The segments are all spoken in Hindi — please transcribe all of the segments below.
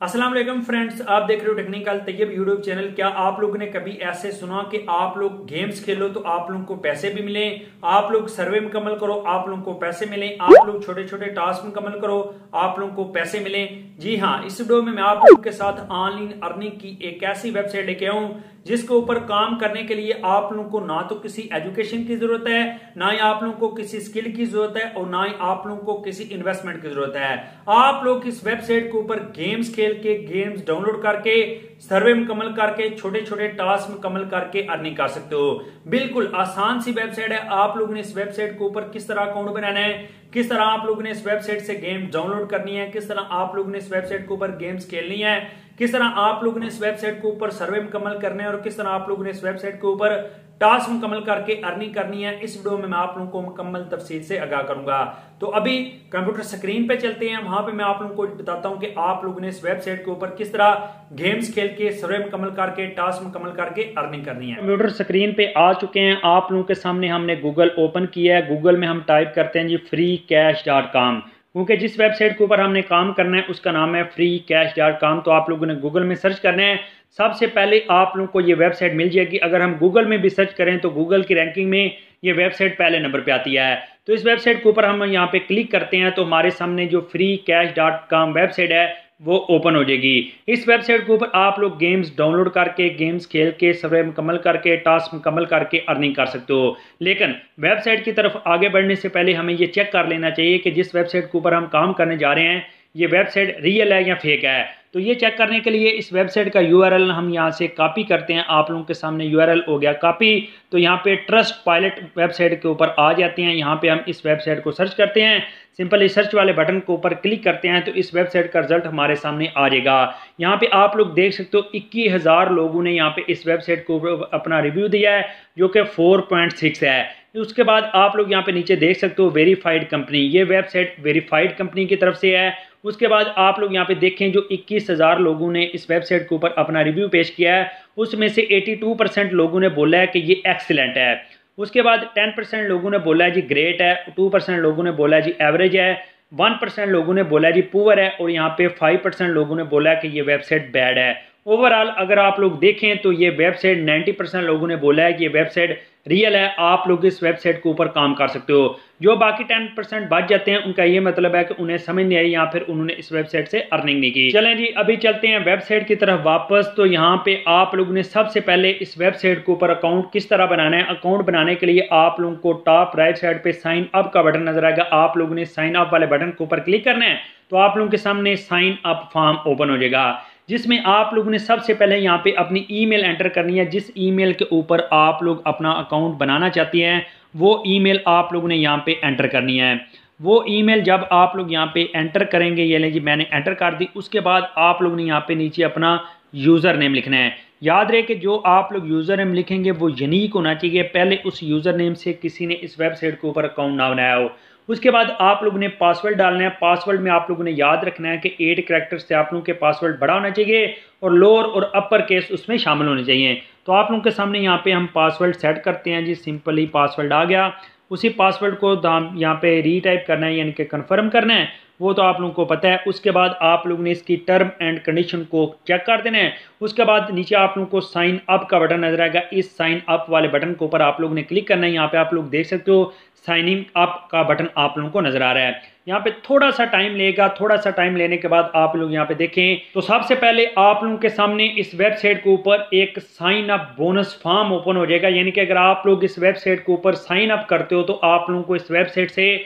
वालेकुम फ्रेंड्स, आप देख रहे हो टेक्निकल तैयब यूट्यूब चैनल। क्या आप लोगों ने कभी ऐसे सुना कि आप लोग गेम्स खेलो तो आप लोगों को पैसे भी मिले? आप लोग सर्वे मुकम्मल करो, आप लोगों को पैसे मिले। आप लोग छोटे छोटे टास्क मुकम्मल करो, आप लोगों को पैसे मिले। जी हाँ इस वीडियो में मैं आप लोगों के साथ ऑनलाइन अर्निंग की एक ऐसी वेबसाइट लेके आऊँ, जिसके ऊपर काम करने के लिए आप लोगों को ना तो किसी एजुकेशन की ज़रूरत है, ना ही आप लोगों को किसी स्किल की ज़रूरत है, और ना ही आप लोगों को किसी इन्वेस्टमेंट की ज़रूरत है। आप लोग इस वेबसाइट के ऊपर गेम्स खेल के गेम्स डाउनलोड करके सर्वे मुकम्मल करके छोटे छोटे टास्क मुकम्मल करके अर्निंग कर सकते हो। बिल्कुल आसान सी वेबसाइट है। आप लोगों ने इस वेबसाइट के ऊपर किस तरह अकाउंट बनाना है, किस तरह आप लोगों ने इस वेबसाइट से गेम डाउनलोड करनी है, किस तरह आप लोगों ने इस वेबसाइट के ऊपर गेम्स खेलनी है किस तरह आप लोगों ने इस वेबसाइट के ऊपर सर्वे मुकम्मल करने और किस तरह आप लोगों ने इस वेबसाइट के ऊपर टास्क मुकम्मल करके अर्निंग करनी है, इस वीडियो में मैं आप लोगों को मुकम्मल तफसील से आगाह करूँगा। तो अभी कंप्यूटर स्क्रीन पे चलते हैं, वहाँ पे मैं आप लोगों को बताता हूँ कि आप लोगों ने इस वेबसाइट के ऊपर किस तरह गेम्स खेल के, सर्वे मुकम्मल करके, टास्क मुकम्मल करके अर्निंग करनी है। कंप्यूटर स्क्रीन पे आ चुके हैं, आप लोगों के सामने हमने गूगल ओपन किया है। गूगल में हम टाइप करते हैं G free cash dot com क्योंकि जिस वेबसाइट के ऊपर हमने काम करना है, उसका नाम है फ्री कैश डॉट काम तो आप लोगों ने गूगल में सर्च करना है। सबसे पहले आप लोगों को ये वेबसाइट मिल जाएगी। अगर हम गूगल में भी सर्च करें तो गूगल की रैंकिंग में ये वेबसाइट पहले नंबर पर आती है। तो इस वेबसाइट के ऊपर हम यहाँ पे क्लिक करते हैं तो हमारे सामने जो free cash dot com website है वो ओपन हो जाएगी। इस वेबसाइट के ऊपर आप लोग गेम्स डाउनलोड करके, गेम्स खेल के सर्वे मुकम्मल करके, टास्क मुकम्मल करके अर्निंग कर सकते हो। लेकिन वेबसाइट की तरफ़ आगे बढ़ने से पहले हमें ये चेक कर लेना चाहिए कि जिस वेबसाइट के ऊपर हम काम करने जा रहे हैं ये वेबसाइट रियल है या फेक है? तो ये चेक करने के लिए इस वेबसाइट का यूआरएल हम यहाँ से कॉपी करते हैं। आप लोगों के सामने यूआरएल हो गया कॉपी। तो यहाँ पे ट्रस्ट पायलट वेबसाइट के ऊपर आ जाते हैं। यहाँ पे हम इस वेबसाइट को सर्च करते हैं। सिंपली सर्च वाले बटन के ऊपर क्लिक करते हैं तो इस वेबसाइट का रिज़ल्ट हमारे सामने आ जाएगा। यहाँ पे आप लोग देख सकते हो इक्कीस हज़ार लोगों ने यहाँ पे इस वेबसाइट को अपना रिव्यू दिया है, जो कि फोर पॉइंट सिक्स है। उसके बाद आप लोग यहाँ पे नीचे देख सकते हो वेरीफाइड कंपनी। ये वेबसाइट वेरीफाइड कंपनी की तरफ़ से है। उसके बाद आप लोग यहाँ पे देखें जो इक्कीस हज़ार लोगों ने इस वेबसाइट के ऊपर अपना रिव्यू पेश किया है, उसमें से 82 परसेंट लोगों ने बोला है कि ये एक्सीलेंट है। उसके बाद 10 परसेंट लोगों ने बोला है जी ग्रेट है 2 परसेंट लोगों ने बोला जी एवरेज है 1 परसेंट लोगों ने बोला जी पुअर है, और यहाँ पे 5 परसेंट लोगों ने बोला कि ये वेबसाइट बैड है। ओवरऑल अगर आप लोग देखें तो ये वेबसाइट 90 परसेंट लोगों ने बोला है कि ये वेबसाइट रियल है। आप लोग इस वेबसाइट के ऊपर काम कर सकते हो। जो बाकी 10 परसेंट बच जाते हैं, उनका ये मतलब है कि उन्हें समझ नहीं आई या फिर उन्होंने इस वेबसाइट से अर्निंग नहीं की। चलें जी, अभी चलते हैं वेबसाइट की तरफ़ वापस। तो यहाँ पे आप लोगों ने सबसे पहले इस वेबसाइट के ऊपर अकाउंट किस तरह बनाना है? अकाउंट बनाने के लिए आप लोगों को टॉप राइट साइड पे साइन अप का बटन नज़र आएगा। आप लोगों ने साइन अप वाले बटन के ऊपर क्लिक करना है तो आप लोगों के सामने साइन अप फॉर्म ओपन हो जाएगा। जिसमें आप लोगों ने सबसे पहले यहाँ पे अपनी ईमेल एंटर करनी है। जिस ईमेल के ऊपर आप लोग अपना अकाउंट बनाना चाहते हैं, वो ईमेल आप लोगों ने यहाँ पे एंटर करनी है। वो ईमेल जब आप लोग यहाँ पे एंटर करेंगे ये लें जी मैंने एंटर कर दी, उसके बाद आप लोग ने यहाँ पे नीचे अपना यूज़र नेम लिखना है। याद रहे कि जो आप लोग यूज़र नेम लिखेंगे, वो यूनिक होना चाहिए। पहले उस यूज़र नेम से किसी ने इस वेबसाइट के ऊपर अकाउंट ना बनाया हो। उसके बाद आप लोगों ने पासवर्ड डालना है। पासवर्ड में आप लोगों ने याद रखना है कि एट करेक्टर से आप लोगों के पासवर्ड बड़ा होना चाहिए और लोअर और अपर केस उसमें शामिल होने चाहिए। तो आप लोगों के सामने यहाँ पे हम पासवर्ड सेट करते हैं जी। सिंपली पासवर्ड आ गया। उसी पासवर्ड को यहाँ पे रीटाइप करना है, यानी कि कन्फर्म करना है। वो तो आप लोगों को पता है। उसके बाद आप लोगों ने इसकी टर्म एंड कंडीशन को चेक कर देना है। उसके बाद नीचे आप लोगों को साइन अप का बटन नज़र आएगा। इस साइन अप वाले बटन के ऊपर आप लोगों ने क्लिक करना है। यहाँ पे आप लोग देख सकते हो साइनिंग अप का बटन आप लोगों को नज़र आ रहा है। यहाँ पे थोड़ा सा टाइम लेगा, थोड़ा सा टाइम लेने के बाद आप लोग यहाँ पे देखें। तो सबसे पहले आप लोगों के सामने इस वेबसाइट के ऊपर एक sign up bonus form open हो जाएगा। यानी कि अगर आप लोग इस वेबसाइट के ऊपर साइन अप करते हो तो आप लोगों को इस वेबसाइट से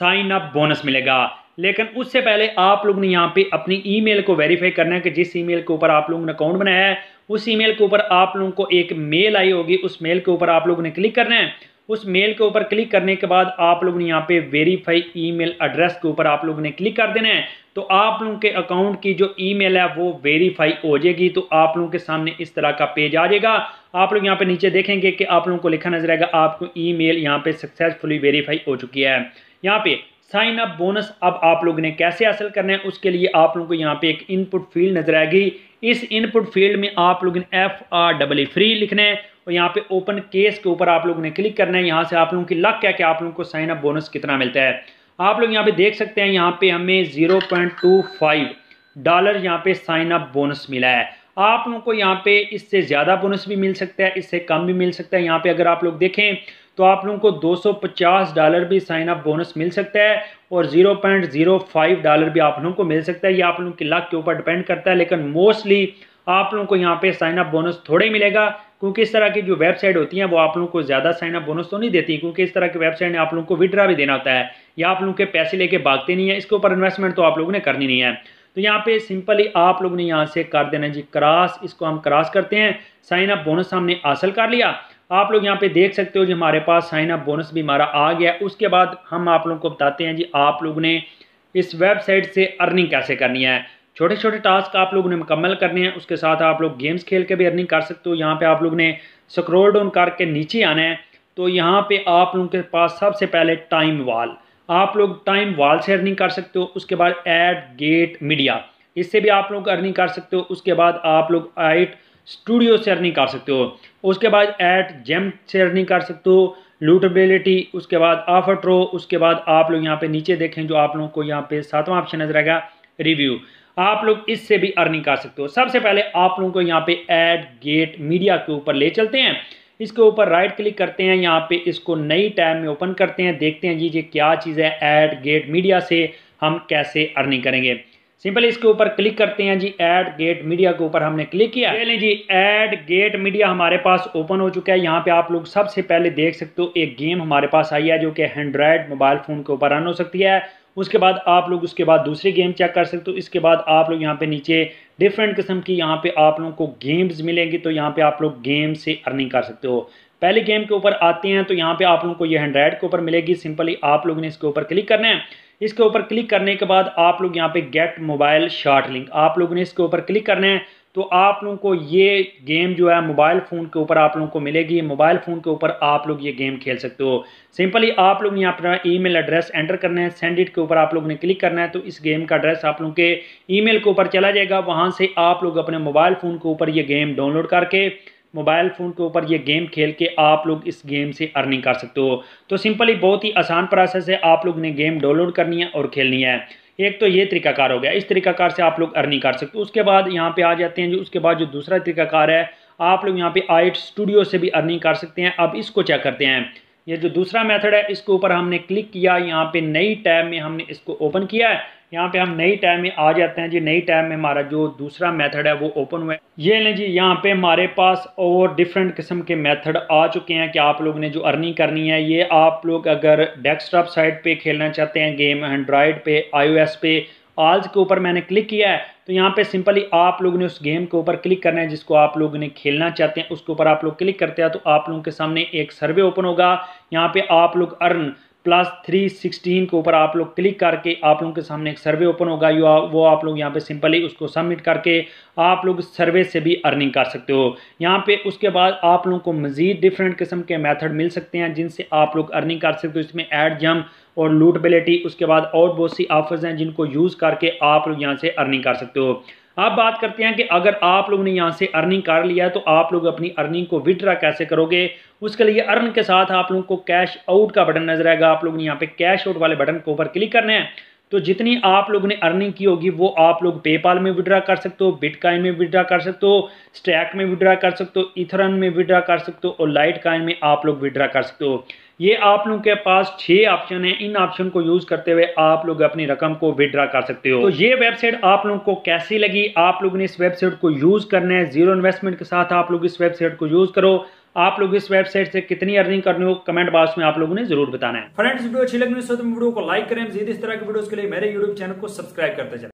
साइन अप बोनस मिलेगा। लेकिन उससे पहले आप लोग ने यहाँ पे अपनी ईमेल को वेरीफाई करना है कि जिस ईमेल के ऊपर आप लोगों ने अकाउंट बनाया है, उस ईमेल के ऊपर आप लोगों को एक मेल आई होगी, उस मेल के ऊपर आप लोगों ने क्लिक करना है। उस मेल के ऊपर क्लिक करने के बाद आप लोग ने यहाँ पे वेरीफाई ईमेल एड्रेस के ऊपर आप लोगों ने क्लिक कर देना है। तो आप लोगों के अकाउंट की जो ईमेल है, वो वेरीफाई हो जाएगी। तो आप लोगों के सामने इस तरह का पेज आ जाएगा। आप लोग यहाँ पे नीचे देखेंगे कि आप लोगों को लिखा नज़र आएगा, आपको ईमेल यहाँ पे सक्सेसफुली वेरीफाई हो चुकी है। यहाँ पे साइन अप बोनस अब आप लोगों ने कैसे हासिल करना है उसके लिए आप लोगों को यहाँ पे एक इनपुट फ़ील्ड नज़र आएगी इस इनपुट फ़ील्ड में आप लोगों ने एफ़ आर डबल फ्री लिखना है और यहाँ पे ओपन केस के ऊपर आप लोगों ने क्लिक करना है यहाँ से आप लोगों की लक क्या कि आप लोगों को साइन अप बोनस कितना मिलता है आप लोग यहाँ पे देख सकते हैं यहाँ पे हमें zero point two five dollar यहाँ पे साइन अप बोनस मिला है आप लोगों को यहाँ पे इससे ज़्यादा बोनस भी मिल सकता है इससे कम भी मिल सकता है यहाँ पे अगर आप लोग देखें तो आप लोगों को 250 डॉलर भी साइन अप बोनस मिल सकता है और 0.05 डॉलर भी आप लोगों को मिल सकता है। ये आप लोगों की लक के ऊपर डिपेंड करता है, लेकिन मोस्टली आप लोगों को यहाँ पे साइन अप बोनस थोड़े मिलेगा, क्योंकि इस तरह की जो वेबसाइट होती हैं वो आप लोगों को ज़्यादा साइन अप बोनस तो नहीं देती, क्योंकि इस तरह की वेबसाइट ने आप लोगों को विड्रा भी देना होता है। या आप लोगों के पैसे लेके भागते नहीं है, इसके ऊपर इन्वेस्टमेंट तो आप लोगों ने करनी नहीं है। तो यहाँ पे सिंपली आप लोगों ने यहाँ से कर देना जी, क्रास, इसको हम क्रॉस करते हैं, साइन अप बोनस हमने हासिल कर लिया। आप लोग यहाँ पे देख सकते हो जी, हमारे पास साइन अप बोनस भी हमारा आ गया। उसके बाद हम आप लोगों को बताते हैं जी, आप लोग ने इस वेबसाइट से अर्निंग कैसे करनी है। छोटे छोटे टास्क आप लोगों ने मुकम्मल करने हैं। उसके साथ आप लोग गेम्स खेल के भी अर्निंग कर सकते हो। यहाँ पे आप लोग ने स्क्रोल डाउन करके नीचे आना है। तो यहाँ पे आप लोगों के पास सबसे पहले टाइम वाल आप लोग टाइम वाल से अर्निंग कर सकते हो। उसके बाद एड गेट मीडिया इससे भी आप लोग अर्निंग कर सकते हो। उसके बाद आप लोग आइट स्टूडियो से अर्निंग कर सकते हो। उसके बाद एड जेम से अर्निंग कर सकते हो। लूटेबिलिटी उसके बाद ऑफ़र ट्रो उसके बाद आप लोग यहाँ पे नीचे देखें जो आप लोगों को यहाँ पे सातवां ऑप्शन नज़र आएगा रिव्यू आप लोग इससे भी अर्निंग कर सकते हो। सबसे पहले आप लोगों को यहाँ पे एड गेट मीडिया के ऊपर ले चलते हैं। इसके ऊपर राइट क्लिक करते हैं। यहाँ पे इसको नई टैब में ओपन करते हैं। देखते हैं जी, ये क्या चीज़ है? एड गेट मीडिया से हम कैसे अर्निंग करेंगे? सिंपली इसके ऊपर क्लिक करते हैं जी एड गेट मीडिया के ऊपर हमने क्लिक किया। पहले जी एड गेट मीडिया हमारे पास ओपन हो चुका है। यहाँ पे आप लोग सबसे पहले देख सकते हो, एक गेम हमारे पास आई है जो कि एंड्रॉयड मोबाइल फ़ोन के ऊपर रन हो सकती है। उसके बाद आप लोग उसके बाद दूसरी गेम चेक कर सकते हो। इसके बाद आप लोग यहाँ पे नीचे डिफरेंट किस्म की यहाँ पे आप लोगों को गेम्स मिलेंगी तो यहाँ पे आप लोग गेम से अर्निंग कर सकते हो। पहले गेम के ऊपर आते हैं तो यहाँ पे आप लोगों को ये हंड्रेड के ऊपर मिलेगी। सिंपली आप लोगों ने इसके ऊपर क्लिक करना है। इसके ऊपर क्लिक करने के बाद आप लोग यहाँ पे गेट मोबाइल शार्ट लिंक, आप लोगों ने इसके ऊपर क्लिक करना है। तो आप लोगों को ये गेम जो है, मोबाइल फ़ोन के ऊपर आप लोगों को मिलेगी। मोबाइल फ़ोन के ऊपर आप लोग ये गेम खेल सकते हो। सिंपली आप लोग यहाँ अपना ईमेल एड्रेस एंटर करना है। सेंड इट के ऊपर आप लोग ने क्लिक करना है। तो इस गेम का एड्रेस आप लोगों के ईमेल के ऊपर चला जाएगा। वहाँ से आप लोग अपने मोबाइल फ़ोन के ऊपर ये गेम डाउनलोड करके मोबाइल फ़ोन के ऊपर ये गेम खेल के आप लोग इस गेम से अर्निंग कर सकते हो। तो सिंपली बहुत ही आसान प्रोसेस है, आप लोग ने गेम डाउनलोड करनी है और खेलनी है। एक तो ये तरीकाकार हो गया, इस तरीकाकार से आप लोग अर्निंग कर सकते हो। उसके बाद यहाँ पे आ जाते हैं जो, उसके बाद जो दूसरा तरीकाकार है, आप लोग यहाँ पे आइट स्टूडियो से भी अर्निंग कर सकते हैं। अब इसको चेक करते हैं। ये जो दूसरा मेथड है, इसके ऊपर हमने क्लिक किया, यहाँ पे नई टैब में हमने इसको ओपन किया है। यहाँ पे हम नई टैब में आ जाते हैं जी, नई टैब में हमारा जो दूसरा मेथड है, वो ओपन हुआ है। ये लें जी, यहाँ पे हमारे पास और डिफरेंट किस्म के मेथड आ चुके हैं कि आप लोग ने जो अर्निंग करनी है, ये आप लोग अगर डेस्कटॉप साइट पे खेलना चाहते हैं गेम एंड्रॉयड पे आईओएस पे आल्स के ऊपर मैंने क्लिक किया है तो यहाँ पे सिंपली आप लोगों ने उस गेम के ऊपर क्लिक करना है, जिसको आप लोगों ने खेलना चाहते हैं, उसके ऊपर आप लोग क्लिक करते हैं तो आप लोगों के सामने एक सर्वे ओपन होगा। यहाँ पे आप लोग अर्न प्लस थ्री सिक्सटीन के ऊपर आप लोग क्लिक करके आप लोगों के सामने एक सर्वे ओपन होगा। यो वो आप लोग यहाँ पे सिंपली उसको सबमिट करके आप लोग सर्वे से भी अर्निंग कर सकते हो। यहाँ पे उसके बाद आप लोगों को मज़ीद डिफरेंट किस्म के मेथड मिल सकते हैं जिनसे आप लोग अर्निंग कर सकते हो। इसमें एड जम और लूटबिलिटी उसके बाद और बहुत सी ऑफर्स हैं जिनको यूज़ करके आप लोग यहाँ से अर्निंग कर सकते हो। अब बात करते हैं कि अगर आप लोगों ने यहाँ से अर्निंग कर लिया है तो आप लोग अपनी अर्निंग को विड्रा कैसे करोगे? उसके लिए अर्न के साथ आप लोगों को कैश आउट का बटन नज़र आएगा। आप लोगों ने यहाँ पे कैश आउट वाले बटन को ऊपर क्लिक करना हैं। तो जितनी आप लोगों ने अर्निंग की होगी, वो आप लोग पेपाल में विड्रा कर सकते हो बिटकॉइन में विड्रा कर सकते हो स्टैक में विड्रा कर सकते हो इथरन में विड्रा कर सकते हो और लाइट कॉइन में आप लोग विड्रा कर सकते हो। ये आप लोगों के पास छह ऑप्शन है। इन ऑप्शन को यूज़ करते हुए आप लोग अपनी रकम को विड्रा कर सकते हो। तो ये वेबसाइट आप लोगों को कैसी लगी? आप लोगों ने इस वेबसाइट को यूज़ करना है। ज़ीरो इन्वेस्टमेंट के साथ आप लोग इस वेबसाइट को यूज़ करो। आप लोग इस वेबसाइट से कितनी अर्निंग करनी हो, कमेंट बॉक्स में आप लोगों ने ज़रूर बताना है। फ्रेंड्स, वीडियो अच्छी लगी तो वीडियो को लाइक करें। इस तरह की वीडियो के लिए मेरे यूट्यूब चैनल को सब्सक्राइब करते चले